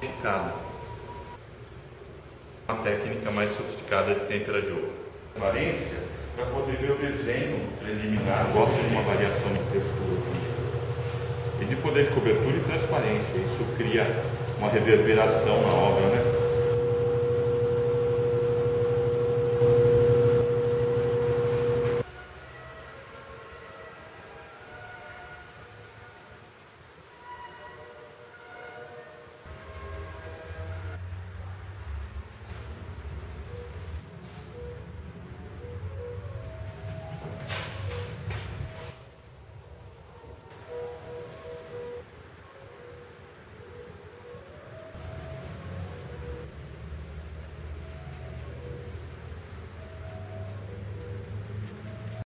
sofisticada. Uma técnica mais sofisticada de têmpera de ouro. Aparência para poder ver o desenho preliminar. Gosto de uma variação de textura E de poder de cobertura e transparência. Isso cria uma reverberação na obra, né?